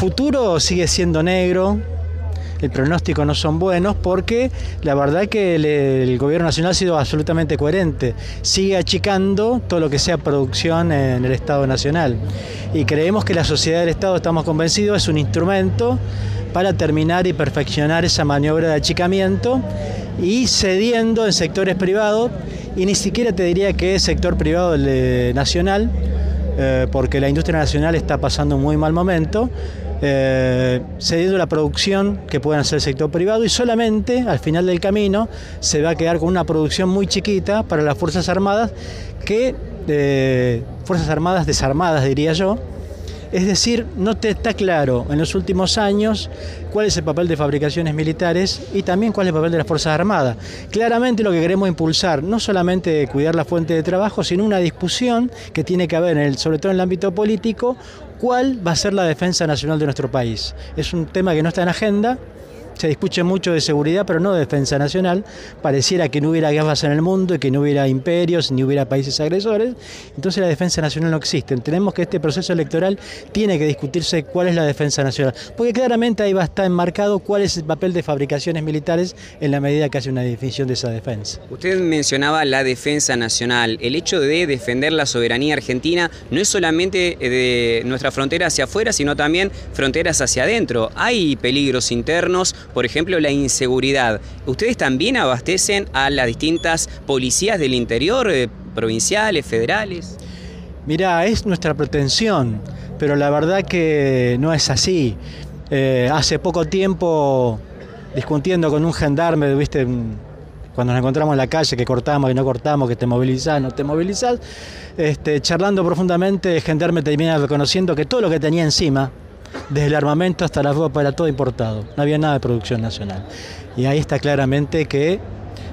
futuro sigue siendo negro, el pronóstico no son buenos porque la verdad que el, gobierno nacional ha sido absolutamente coherente, sigue achicando todo lo que sea producción en el Estado nacional. Y creemos que la sociedad del Estado, estamos convencidos, es un instrumento para terminar y perfeccionar esa maniobra de achicamiento y cediendo en sectores privados. Y ni siquiera te diría que es sector privado nacional, eh, porque la industria nacional está pasando un muy mal momento, eh, cediendo la producción que puedan hacer el sector privado y solamente al final del camino se va a quedar con una producción muy chiquita para las Fuerzas Armadas, que eh, Fuerzas Armadas desarmadas diría yo, es decir, no te está claro en los últimos años cuál es el papel de fabricaciones militares y también cuál es el papel de las Fuerzas Armadas. Claramente lo que queremos impulsar, no solamente cuidar la fuente de trabajo, sino una discusión que tiene que haber, sobre todo en el ámbito político, cuál va a ser la defensa nacional de nuestro país. Es un tema que no está en agenda, se discute mucho de seguridad, pero no de defensa nacional. Pareciera que no hubiera guerras en el mundo y que no hubiera imperios ni hubiera países agresores. Entonces la defensa nacional no existe. Tenemos que este proceso electoral tiene que discutirse cuál es la defensa nacional. Porque claramente ahí va a estar enmarcado cuál es el papel de fabricaciones militares en la medida que hace una definición de esa defensa. Usted mencionaba la defensa nacional. El hecho de defender la soberanía argentina no es solamente de nuestra frontera hacia afuera, sino también fronteras hacia adentro. Hay peligros internos, por ejemplo, la inseguridad. ¿Ustedes también abastecen a las distintas policías del interior, eh, provinciales, federales? Mira, es nuestra pretensión, pero la verdad que no es así. Eh, hace poco tiempo, discutiendo con un gendarme, viste, cuando nos encontramos en la calle, que cortamos y no cortamos, que te movilizás, no te movilizás, este, charlando profundamente, el gendarme termina reconociendo que todo lo que tenía encima, desde el armamento hasta la ropa era todo importado, no había nada de producción nacional. Y ahí está claramente que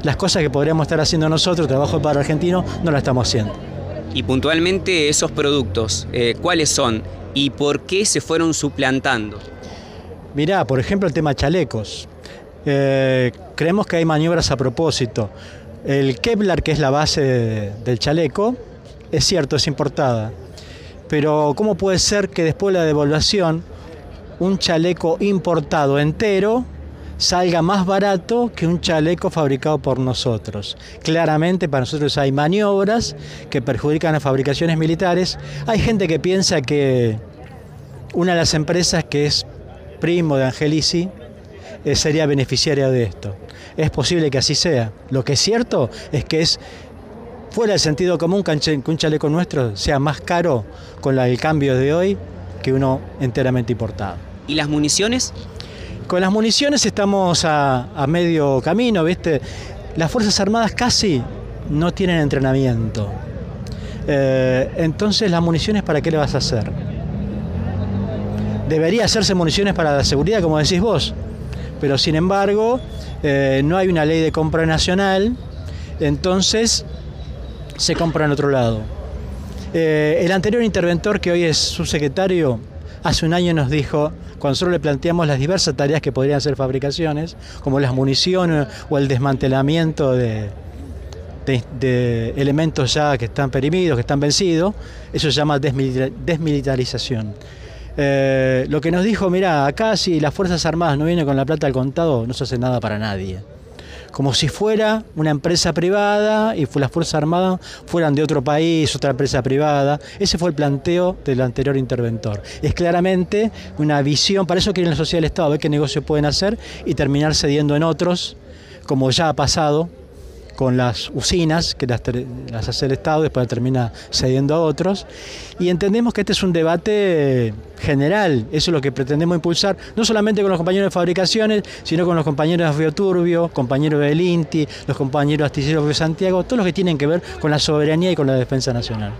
las cosas que podríamos estar haciendo nosotros, trabajo para argentino, no las estamos haciendo. Y puntualmente esos productos, eh, ¿cuáles son y por qué se fueron suplantando? Mirá, por ejemplo, el tema chalecos. Eh, creemos que hay maniobras a propósito. El Kevlar, que es la base del chaleco, es cierto, es importada. Pero ¿cómo puede ser que después de la devaluación un chaleco importado entero salga más barato que un chaleco fabricado por nosotros. Claramente para nosotros hay maniobras que perjudican a fabricaciones militares. Hay gente que piensa que una de las empresas que es primo de Angelici eh, sería beneficiaria de esto. Es posible que así sea. Lo que es cierto es que es fuera del sentido común que un chaleco nuestro sea más caro con el cambio de hoy que uno enteramente importado. ¿Y las municiones? Con las municiones estamos a, medio camino, ¿viste? Las Fuerzas Armadas casi no tienen entrenamiento. Eh, entonces, ¿las municiones para qué le vas a hacer? Debería hacerse municiones para la seguridad, como decís vos, pero sin embargo, eh, no hay una ley de compra nacional, entonces se compra en otro lado. Eh, el anterior interventor, que hoy es subsecretario, hace un año nos dijo, cuando nosotros le planteamos las diversas tareas que podrían ser fabricaciones, como las municiones o el desmantelamiento de, elementos ya que están perimidos, que están vencidos, eso se llama desmilitarización. Eh, lo que nos dijo, mira, acá si las Fuerzas Armadas no vienen con la plata al contado, no se hace nada para nadie como si fuera una empresa privada y las Fuerzas Armadas fueran de otro país, otra empresa privada. Ese fue el planteo del anterior interventor. Es claramente una visión, para eso quieren la sociedad del Estado, ver qué negocios pueden hacer y terminar cediendo en otros, como ya ha pasado con las usinas, que las, hace el Estado, después termina cediendo a otros. Y entendemos que este es un debate general, eso es lo que pretendemos impulsar, no solamente con los compañeros de fabricaciones, sino con los compañeros de Río Turbio, compañeros del INTI, los compañeros astilleros de Santiago, todos los que tienen que ver con la soberanía y con la defensa nacional.